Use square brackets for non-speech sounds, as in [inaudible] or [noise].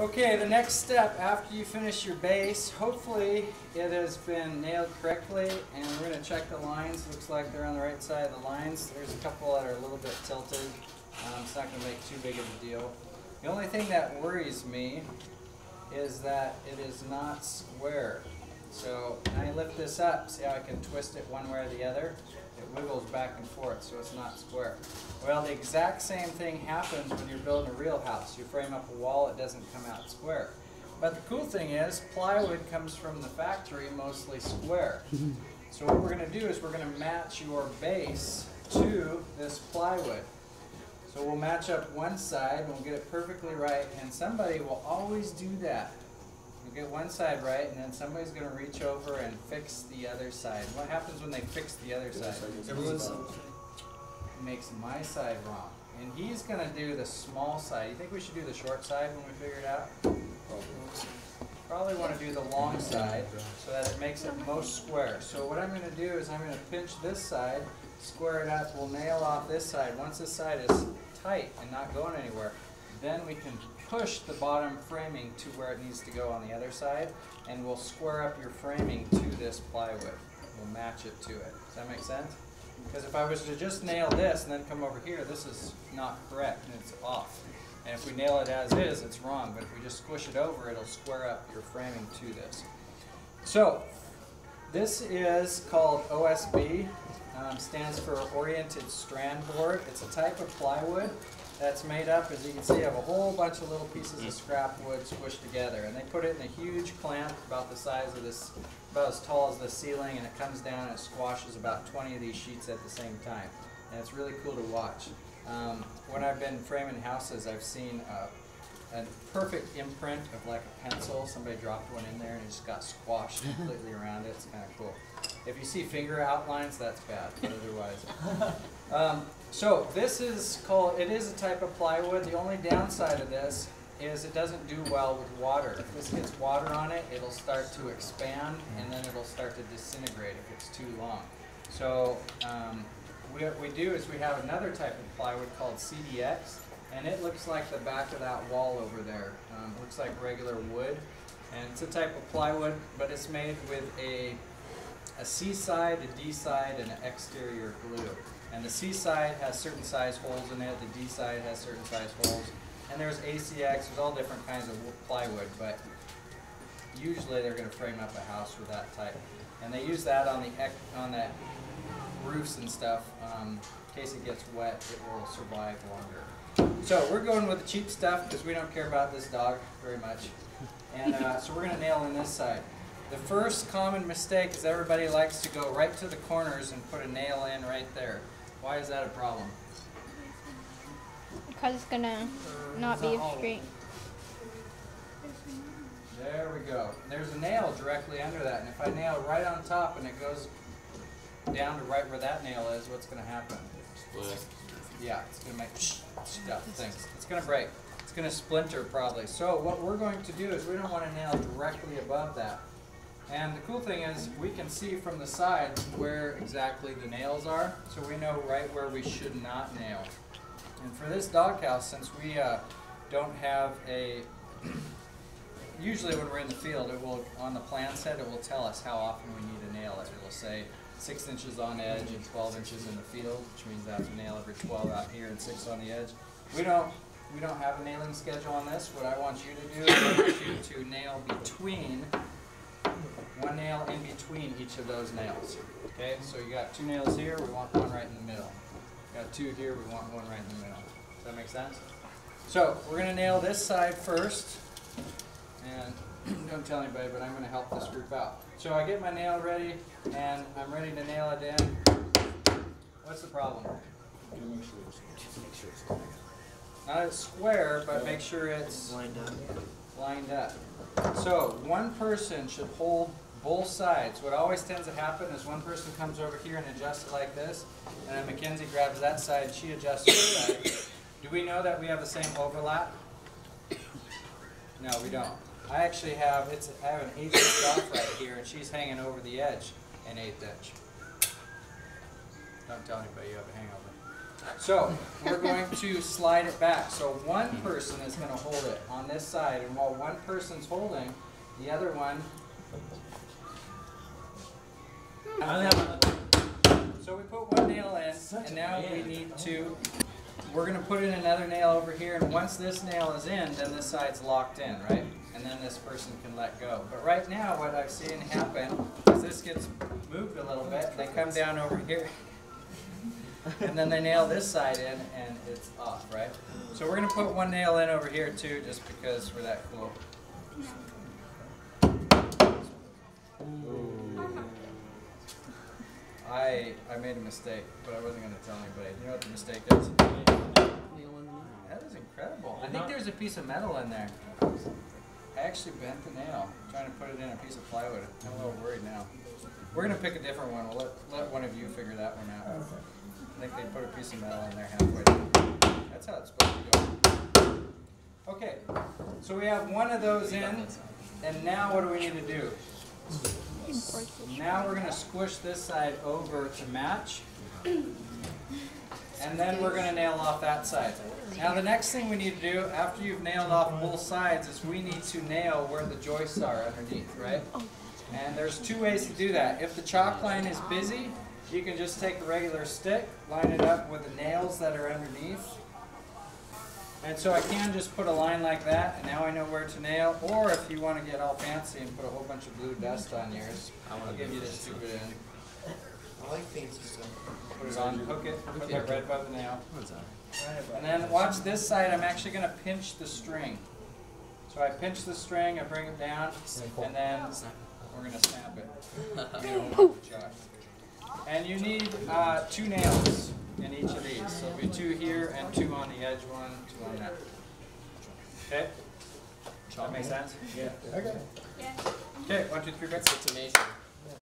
Okay, the next step after you finish your base, hopefully it has been nailed correctly and we're going to check the lines. Looks like they're on the right side of the lines. There's a couple that are a little bit tilted. Um, it's not going to make too big of a deal. The only thing that worries me is that it is not square. So I lift this up, see how I can twist it one way or the other? It wiggles back and forth, so it's not square. Well, the exact same thing happens when you're building a real house. You frame up a wall, it doesn't come out square. But the cool thing is, plywood comes from the factory mostly square. [laughs] So what we're going to do is we're going to match your base to this plywood. So we'll match up one side, we'll get it perfectly right, and somebody will always do that. You get one side right, and then somebody's going to reach over and fix the other side. What happens when they fix the other side? Everyone's makes my side wrong. And he's going to do the small side. You think we should do the short side when we figure it out? Probably want to do the long side so that it makes it most square. So what I'm going to do is I'm going to pinch this side, square it up, we'll nail off this side. Once this side is tight and not going anywhere, then we can push the bottom framing to where it needs to go on the other side, and we'll square up your framing to this plywood. We'll match it to it. Does that make sense? Because if I was to just nail this and then come over here, this is not correct and it's off. And if we nail it as is, it's wrong. But if we just squish it over, it'll square up your framing to this. So, this is called OSB. Um, stands for Oriented Strand Board. It's a type of plywood that's made up, as you can see, of a whole bunch of little pieces of scrap wood squished together. And they put it in a huge clamp about the size of this, about as tall as the ceiling, and it comes down and it squashes about 20 of these sheets at the same time. And it's really cool to watch. Um, when I've been framing houses, I've seen uh, a perfect imprint of like a pencil. Somebody dropped one in there and it just got squashed completely around it. It's kind of cool. If you see finger outlines, that's bad, but otherwise. [laughs] Um, so this is called, it is a type of plywood. The only downside of this is it doesn't do well with water. If this gets water on it, it'll start to expand and then it'll start to disintegrate if it's too long. So um, what we do is we have another type of plywood called CDX and it looks like the back of that wall over there. Um, looks like regular wood and it's a type of plywood but it's made with a, a C side, a D side, and an exterior glue. And the C side has certain size holes in it, the D side has certain size holes. And there's ACX, there's all different kinds of plywood, but usually they're going to frame up a house with that type. And they use that on the on the roofs and stuff. Um, in case it gets wet, it will survive longer. So we're going with the cheap stuff because we don't care about this dog very much. And uh, so we're going to nail in this side. The first common mistake is everybody likes to go right to the corners and put a nail in right there. Why is that a problem? Because it's gonna not be straight. There we go. There's a nail directly under that, and if I nail right on top and it goes down to right where that nail is, what's going to happen? split. Yeah, it's going to make stuff, things. It's going to break. It's going to splinter probably. So what we're going to do is we don't want to nail directly above that. And the cool thing is we can see from the side where exactly the nails are, so we know right where we should not nail. And for this doghouse, since we uh, don't have a, [clears throat] usually when we're in the field, it will, on the plan set, it will tell us how often we need to nail it. It will say six inches on edge and 12 inches in the field, which means I have to nail every 12 out here and six on the edge. We don't, we don't have a nailing schedule on this. What I want you to do is I want you to nail between one nail in between each of those nails. Okay, so you got two nails here, we want one right in the middle. You got two here, we want one right in the middle. Does that make sense? So we're going to nail this side first. And [clears throat] don't tell anybody, but I'm going to help this group out. So I get my nail ready, and I'm ready to nail it in. What's the problem? Make sure it's, just make sure it's clear. Not as square, but make sure it's Lined up. lined up. So one person should hold both sides. What always tends to happen is one person comes over here and adjusts it like this, and then Mackenzie grabs that side, and she adjusts her side. Do we know that we have the same overlap? [coughs] No, we don't. I actually have, it's, I have an eighth inch off right here, and she's hanging over the edge an eighth inch. Don't tell anybody you have a hangover. So, we're going to slide it back. So one person is gonna hold it on this side, and while one person's holding, the other one. So we put one nail in, and now we need to, we're gonna put in another nail over here, and once this nail is in, then this side's locked in, right? And then this person can let go. But right now, what I've seen happen is this gets moved a little bit, they come down over here. [laughs] And then they nail this side in, and it's off, right? So we're gonna put one nail in over here too, just because we're that cool. I, I made a mistake, but I wasn't gonna tell anybody. You know what the mistake is? That is incredible. I think there's a piece of metal in there. I actually bent the nail, trying to put it in a piece of plywood. I'm a little worried now. We're gonna pick a different one. We'll let, let one of you figure that one out. I think they put a piece of metal in there halfway. down. That's how it's supposed to go. Okay, so we have one of those in, and now what do we need to do? Now we're gonna squish this side over to match. And then we're gonna nail off that side. Now the next thing we need to do, after you've nailed off both sides, is we need to nail where the joists are underneath, right? And there's two ways to do that. If the chalk line is busy, you can just take a regular stick, line it up with the nails that are underneath. And so I can just put a line like that, and now I know where to nail. Or if you want to get all fancy and put a whole bunch of blue dust on yours, I'll give you this stupid end. I like fancy stuff. Put it on, hook it, hook it right above the nail. And then watch this side, I'm actually gonna pinch the string. So I pinch the string, I bring it down, and then we're gonna snap it. [laughs] You don't want the chalk. And you need, uh, two nails in each of these. So it'll be two here and two on the edge, one, two on that. Okay? That make sense? Yeah. Okay. Okay, one, two, three, go. It's amazing.